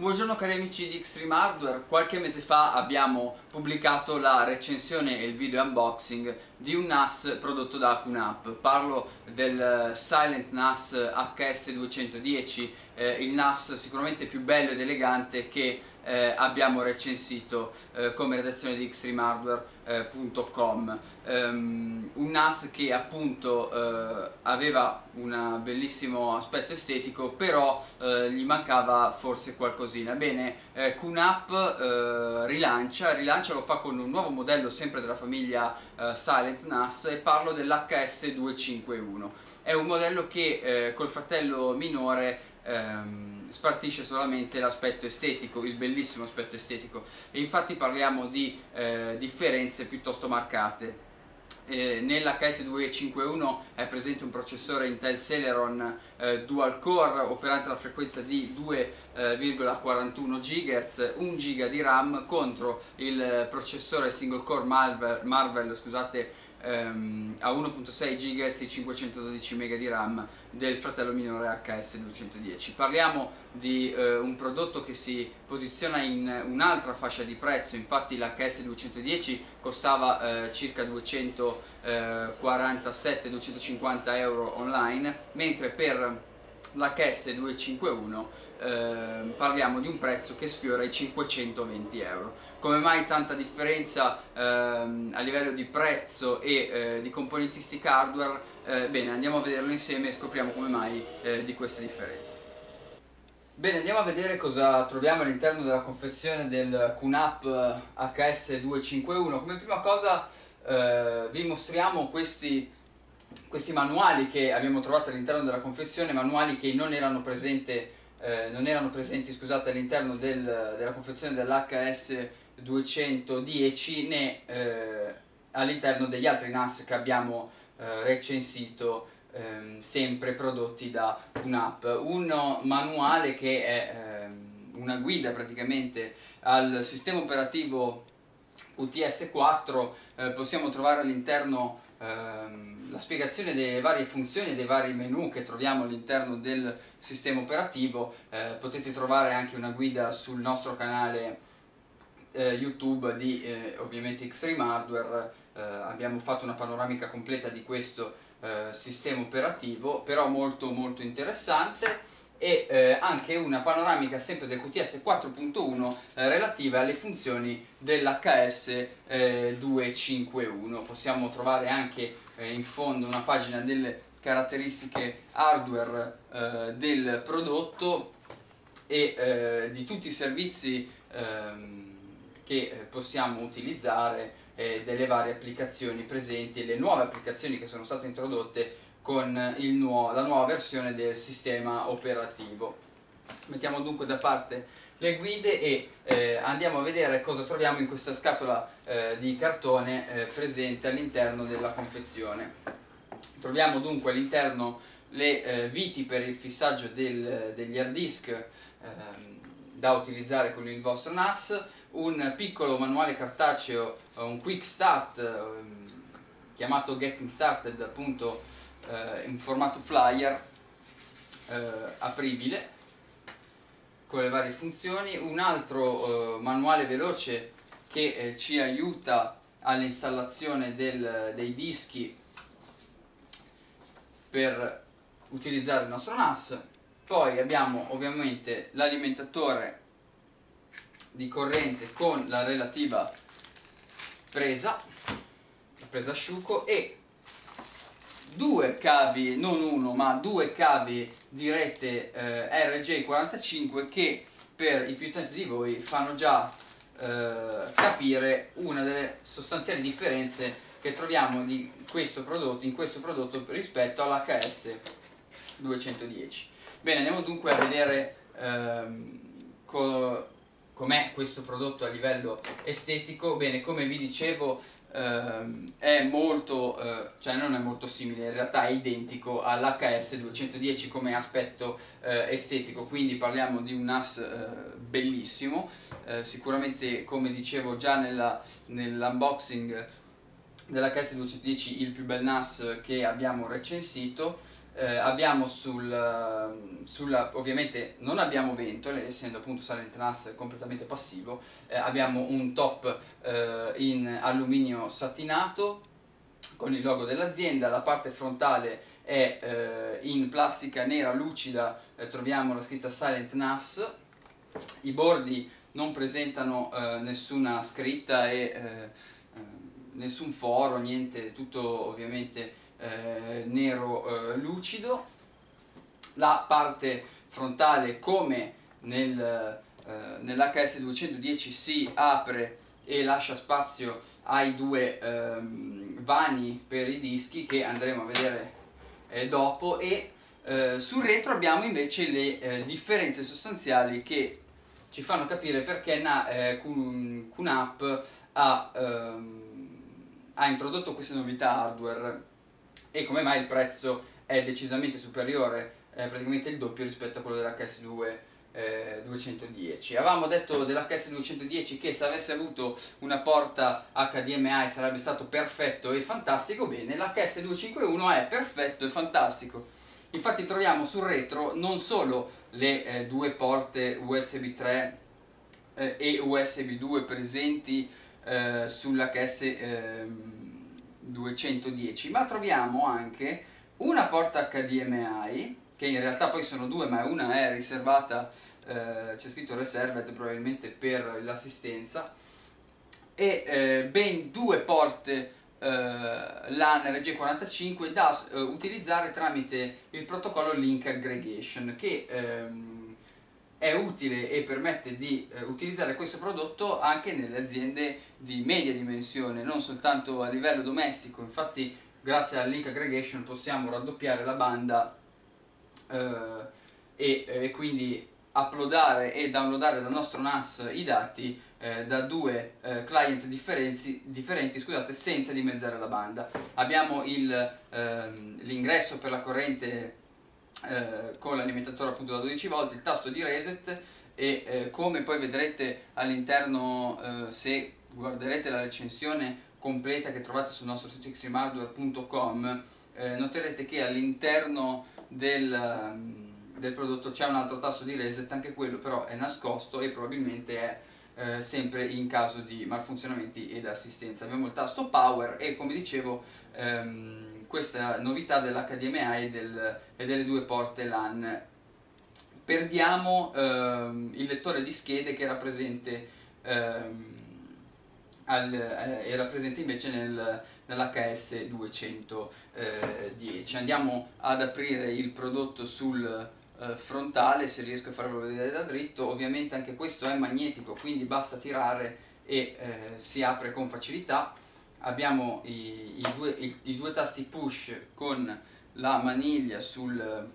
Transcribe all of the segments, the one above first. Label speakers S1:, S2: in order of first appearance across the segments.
S1: Buongiorno cari amici di Extreme Hardware, qualche mese fa abbiamo pubblicato la recensione e il video unboxing di un NAS prodotto da QNAP. Parlo del Silent NAS HS210, eh, il NAS sicuramente più bello ed elegante che eh, abbiamo recensito eh, come redazione di extremehardware.com eh, um, un NAS che appunto eh, aveva un bellissimo aspetto estetico però eh, gli mancava forse qualcosina bene eh, QNAP rilancia, rilancia lo fa con un nuovo modello sempre della famiglia Silent NAS e parlo dell'HS251 è un modello che col fratello minore ehm, spartisce solamente l'aspetto estetico, il bellissimo aspetto estetico e infatti parliamo di eh, differenze piuttosto marcate. Eh, Nell'HS251 è presente un processore Intel Celeron eh, dual core operante alla frequenza di 2,41 GHz, 1 GB di RAM contro il processore single core Marvel, Marvel scusate, ehm, a 1.6 GHz e 512 MB di RAM del fratello minore HS210. Parliamo di eh, un prodotto che si posiziona in un'altra fascia di prezzo, infatti l'HS210 costava eh, circa 247-250 euro online, mentre per l'HS251 eh, parliamo di un prezzo che sfiora i 520 euro. Come mai tanta differenza eh, a livello di prezzo e eh, di componentistica hardware? Eh, bene, andiamo a vederlo insieme e scopriamo come mai eh, di queste differenze. Bene, andiamo a vedere cosa troviamo all'interno della confezione del QNAP HS251. Come prima cosa eh, vi mostriamo questi questi manuali che abbiamo trovato all'interno della confezione, manuali che non erano, presente, eh, presenti all'interno del, della confezione dell'HS 210 né eh, all'interno degli altri NAS che abbiamo eh, recensito ehm, sempre prodotti da UNAP. Un manuale che è ehm, una guida praticamente al sistema operativo UTS 4 eh, possiamo trovare all'interno ehm, la spiegazione delle varie funzioni e dei vari menu che troviamo all'interno del sistema operativo eh, potete trovare anche una guida sul nostro canale eh, YouTube di eh, ovviamente Extreme Hardware. Eh, abbiamo fatto una panoramica completa di questo eh, sistema operativo però molto molto interessante e eh, anche una panoramica sempre del QTS 4.1 eh, relativa alle funzioni dell'HS eh, 251. Possiamo trovare anche eh, in fondo una pagina delle caratteristiche hardware eh, del prodotto e eh, di tutti i servizi ehm, che possiamo utilizzare delle varie applicazioni presenti e le nuove applicazioni che sono state introdotte con nuovo, la nuova versione del sistema operativo. Mettiamo dunque da parte le guide e eh, andiamo a vedere cosa troviamo in questa scatola eh, di cartone eh, presente all'interno della confezione. Troviamo dunque all'interno le eh, viti per il fissaggio del, degli hard disk ehm, da utilizzare con il vostro NAS, un piccolo manuale cartaceo, un quick start ehm, chiamato Getting Started appunto eh, in formato flyer eh, apribile con le varie funzioni, un altro eh, manuale veloce che eh, ci aiuta all'installazione dei dischi per utilizzare il nostro NAS poi abbiamo ovviamente l'alimentatore di corrente con la relativa presa la presa asciugo e due cavi, non uno ma due cavi di rete eh, RJ45 che per i più utenti di voi fanno già eh, capire una delle sostanziali differenze che troviamo prodotto, in questo prodotto rispetto all'HS 210. Bene, andiamo dunque a vedere ehm, co com'è questo prodotto a livello estetico. Bene, come vi dicevo Uh, è molto, uh, cioè non è molto simile, in realtà è identico all'HS 210 come aspetto uh, estetico, quindi parliamo di un NAS eh, bellissimo, sicuramente come dicevo già nell'unboxing nell dell'HS 210 il più bel NAS che abbiamo recensito, eh, abbiamo sul, sulla, ovviamente non abbiamo ventole, essendo appunto Silent NAS completamente passivo, eh, abbiamo un top eh, in alluminio satinato con il logo dell'azienda, la parte frontale è eh, in plastica nera lucida, eh, troviamo la scritta Silent NAS, i bordi non presentano eh, nessuna scritta e nessun foro, niente, tutto ovviamente eh, nero eh, lucido, la parte frontale come nel, eh, nell'HS 210 si apre e lascia spazio ai due ehm, vani per i dischi che andremo a vedere eh, dopo. E eh, sul retro abbiamo invece le eh, differenze sostanziali che ci fanno capire perché na, eh, QNAP ha, ehm, ha introdotto queste novità hardware e come mai il prezzo è decisamente superiore, è praticamente il doppio rispetto a quello dell'HS2 eh, 210. Avevamo detto dell'HS 210 che se avesse avuto una porta HDMI sarebbe stato perfetto e fantastico, bene, l'HS 251 è perfetto e fantastico. Infatti troviamo sul retro non solo le eh, due porte USB 3 eh, e USB 2 presenti eh, sull'HS 210 ma troviamo anche una porta HDMI che in realtà poi sono due ma una è riservata eh, c'è scritto reserved probabilmente per l'assistenza e eh, ben due porte eh, LAN RG45 da eh, utilizzare tramite il protocollo Link Aggregation che ehm, è utile e permette di eh, utilizzare questo prodotto anche nelle aziende di media dimensione, non soltanto a livello domestico, infatti grazie al link aggregation possiamo raddoppiare la banda eh, e, e, quindi uploadare e downloadare dal nostro NAS i dati eh, da due eh, client differenti, scusate, senza dimezzare la banda. Abbiamo ehm, l'ingresso per la corrente eh, con l'alimentatore appunto da 12 volt, il tasto di reset e eh, come poi vedrete all'interno eh, se guarderete la recensione completa che trovate sul nostro sito xtremhardware.com eh, noterete che all'interno del, mm, del prodotto c'è un altro tasto di reset, anche quello però è nascosto e probabilmente è eh, sempre in caso di malfunzionamenti ed assistenza. Abbiamo il tasto power e come dicevo ehm, questa novità dell'HDMI e, del, e delle due porte LAN. Perdiamo ehm, il lettore di schede che era presente, ehm, al, eh, era presente invece nel, nell'HS 210. Andiamo ad aprire il prodotto sul eh, frontale se riesco a farvelo vedere da dritto. Ovviamente anche questo è magnetico quindi basta tirare e eh, si apre con facilità. Abbiamo i, i, due, i, i, due, tasti push con la maniglia sul,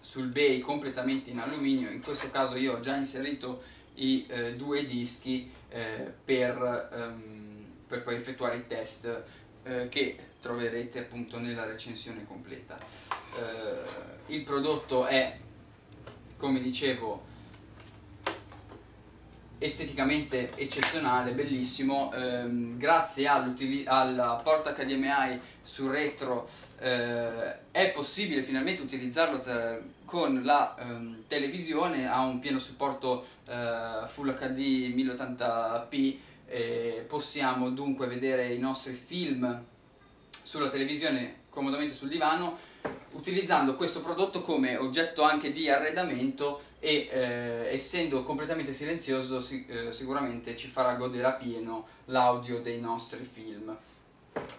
S1: sul bay completamente in alluminio. In questo caso io ho già inserito i eh, due dischi eh, per, um, per poi effettuare i test eh, che troverete appunto nella recensione completa. Eh, il prodotto è, come dicevo, esteticamente eccezionale, bellissimo, ehm, grazie alla porta HDMI sul retro eh, è possibile finalmente utilizzarlo con la ehm, televisione, ha un pieno supporto eh, Full HD 1080p eh, possiamo dunque vedere i nostri film sulla televisione comodamente sul divano utilizzando questo prodotto come oggetto anche di arredamento e eh, essendo completamente silenzioso si, eh, sicuramente ci farà godere a pieno l'audio dei nostri film.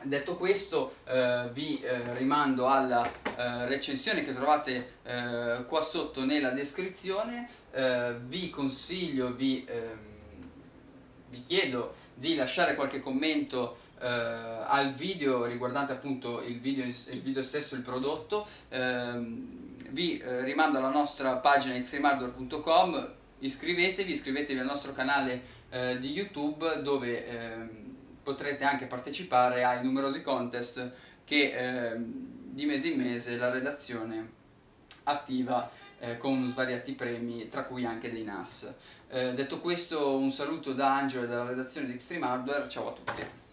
S1: Detto questo eh, vi eh, rimando alla eh, recensione che trovate eh, qua sotto nella descrizione, vi consiglio, vi ehm, vi chiedo di lasciare qualche commento eh, al video riguardante appunto il video, il video stesso, il prodotto. Eh, vi rimando alla nostra pagina xtremehardware.com, iscrivetevi, iscrivetevi al nostro canale eh, di YouTube dove ehm, potrete anche partecipare ai numerosi contest che ehm, di mese in mese la redazione attiva eh, con svariati premi, tra cui anche dei NAS. Eh, detto questo, un saluto da Angelo e dalla redazione di Extreme Hardware, ciao a tutti.